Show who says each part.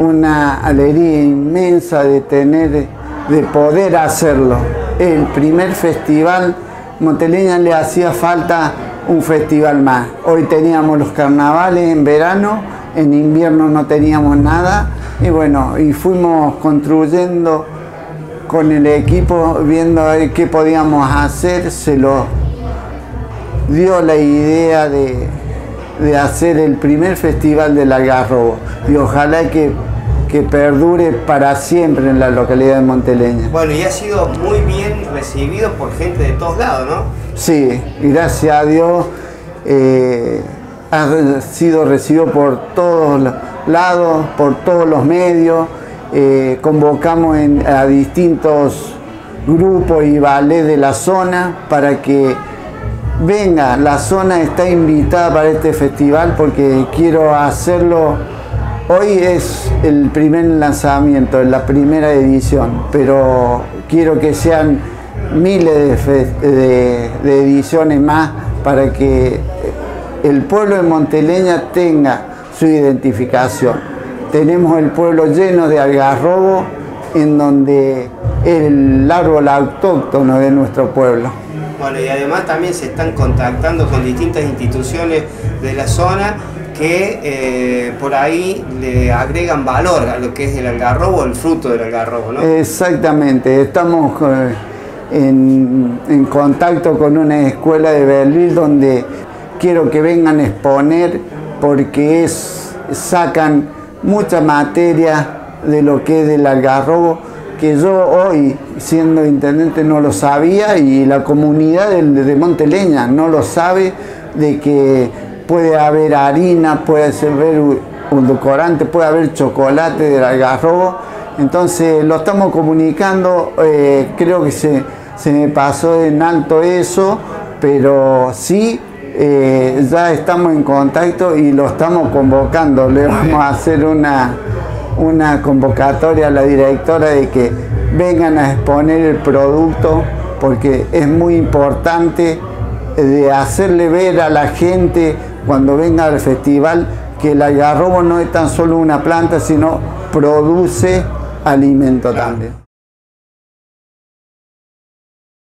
Speaker 1: una alegría inmensa de tener, de poder hacerlo. El primer festival, Monteleña le hacía falta un festival más. Hoy teníamos los carnavales en verano, en invierno no teníamos nada y bueno, y fuimos construyendo con el equipo, viendo qué podíamos hacer, se lo dio la idea de, hacer el primer festival del Algarrobo y ojalá que, que, perdure para siempre en la localidad de Monteleña.
Speaker 2: Bueno, y ha sido muy bien recibido por gente de todos lados, ¿no?
Speaker 1: Sí, gracias a Dios eh, ha sido recibido por todos lados, por todos los medios. Eh, convocamos a distintos grupos y ballets de la zona para que venga, la zona está invitada para este festival porque quiero hacerlo. Hoy es el primer lanzamiento, la primera edición, pero quiero que sean miles de, ediciones más para que el pueblo de Monteleña tenga su identificación. Tenemos el pueblo lleno de algarrobo en donde el árbol autóctono de nuestro pueblo.
Speaker 2: Bueno, y además también se están contactando con distintas instituciones de la zona que eh, por ahí le agregan valor a lo que es el algarrobo, el fruto del algarrobo, ¿no?
Speaker 1: Exactamente, estamos eh, en, contacto con una escuela de Berlín donde quiero que vengan a exponer porque es, sacan mucha materia de lo que es del algarrobo que yo hoy, siendo intendente, no lo sabía y la comunidad de, Monteleña no lo sabe de que puede haber harina, puede haber un decorante, puede haber chocolate del algarrobo. Entonces lo estamos comunicando, eh, creo que se, se, me pasó en alto eso, pero sí eh, ya estamos en contacto y lo estamos convocando. Le vamos a hacer una, una convocatoria a la directora de que vengan a exponer el producto porque es muy importante de hacerle ver a la gente cuando venga al festival que el algarrobo no es tan solo una planta, sino produce alimento también.